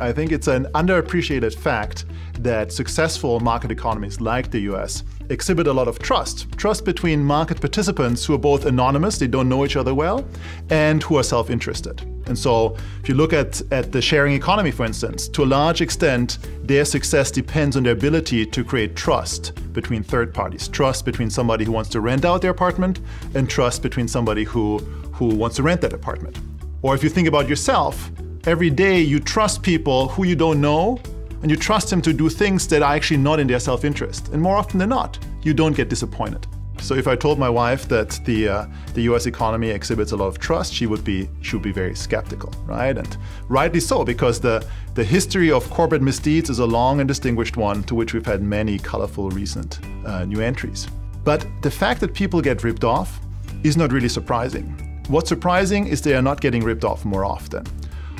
I think it's an underappreciated fact that successful market economies like the US exhibit a lot of trust. Trust between market participants who are both anonymous, they don't know each other well, and who are self interested. And so, if you look at, at the sharing economy, for instance, to a large extent, their success depends on their ability to create trust between third parties. Trust between somebody who wants to rent out their apartment and trust between somebody who, who wants to rent that apartment. Or if you think about yourself, every day you trust people who you don't know and you trust them to do things that are actually not in their self interest. And more often than not, you don't get disappointed. So if I told my wife that the uh, the U.S. economy exhibits a lot of trust, she would be she would be very skeptical, right? And rightly so, because the the history of corporate misdeeds is a long and distinguished one, to which we've had many colorful recent uh, new entries. But the fact that people get ripped off is not really surprising. What's surprising is they are not getting ripped off more often.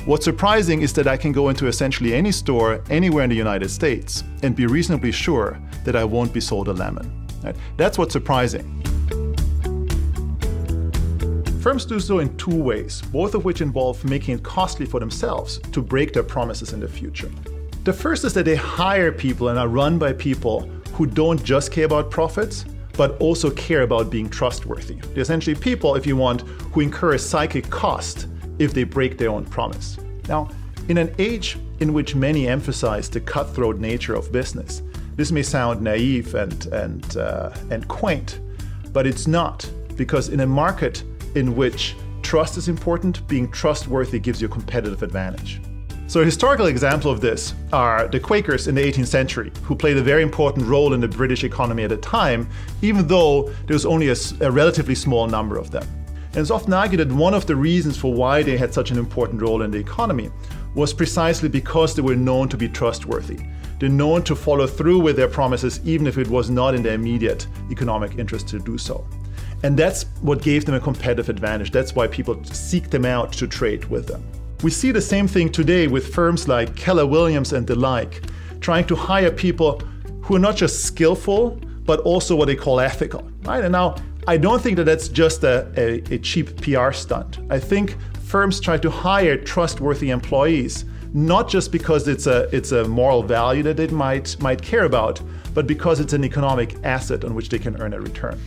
What's surprising is that I can go into essentially any store anywhere in the United States and be reasonably sure that I won't be sold a lemon. That's what's surprising. Firms do so in two ways, both of which involve making it costly for themselves to break their promises in the future. The first is that they hire people and are run by people who don't just care about profits, but also care about being trustworthy. They're essentially people, if you want, who incur a psychic cost if they break their own promise. Now, in an age in which many emphasize the cutthroat nature of business, this may sound naive and, and, uh, and quaint, but it's not, because in a market in which trust is important, being trustworthy gives you a competitive advantage. So, a historical example of this are the Quakers in the 18th century, who played a very important role in the British economy at the time, even though there was only a, a relatively small number of them. And it's often argued that one of the reasons for why they had such an important role in the economy was precisely because they were known to be trustworthy. They're known to follow through with their promises, even if it was not in their immediate economic interest to do so. And that's what gave them a competitive advantage. That's why people seek them out to trade with them. We see the same thing today with firms like Keller Williams and the like, trying to hire people who are not just skillful, but also what they call ethical. Right? And now, I don't think that that's just a, a, a cheap PR stunt. I think firms try to hire trustworthy employees not just because it's a it's a moral value that they might might care about, but because it's an economic asset on which they can earn a return.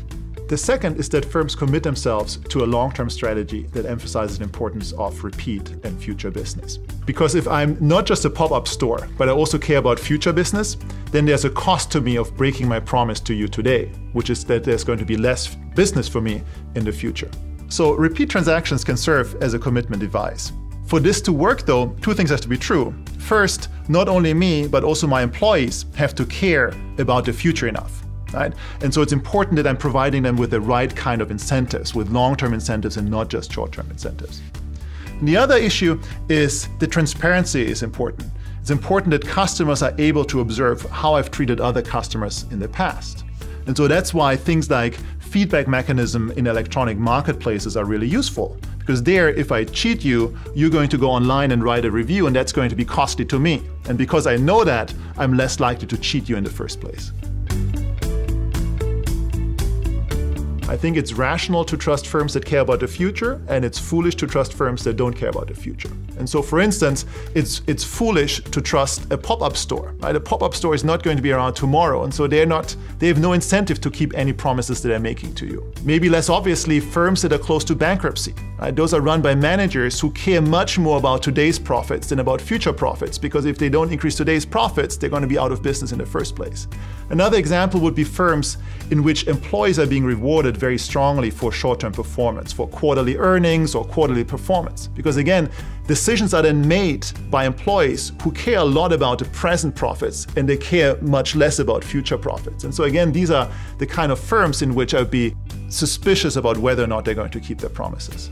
The second is that firms commit themselves to a long-term strategy that emphasizes the importance of repeat and future business. Because if I'm not just a pop-up store, but I also care about future business, then there's a cost to me of breaking my promise to you today, which is that there's going to be less business for me in the future. So repeat transactions can serve as a commitment device. For this to work though, two things have to be true. First, not only me, but also my employees have to care about the future enough. Right? And so it's important that I'm providing them with the right kind of incentives, with long-term incentives and not just short-term incentives. And the other issue is the transparency is important. It's important that customers are able to observe how I've treated other customers in the past. And so that's why things like feedback mechanism in electronic marketplaces are really useful. Because there, if I cheat you, you're going to go online and write a review, and that's going to be costly to me. And because I know that, I'm less likely to cheat you in the first place. I think it's rational to trust firms that care about the future, and it's foolish to trust firms that don't care about the future. And so, for instance, it's it's foolish to trust a pop-up store. Right? A pop-up store is not going to be around tomorrow, and so they're not. They have no incentive to keep any promises that they're making to you. Maybe less obviously, firms that are close to bankruptcy. Right? Those are run by managers who care much more about today's profits than about future profits, because if they don't increase today's profits, they're going to be out of business in the first place. Another example would be firms in which employees are being rewarded very strongly for short term performance, for quarterly earnings or quarterly performance. Because again, decisions are then made by employees who care a lot about the present profits and they care much less about future profits. And so, again, these are the kind of firms in which I'd be suspicious about whether or not they're going to keep their promises.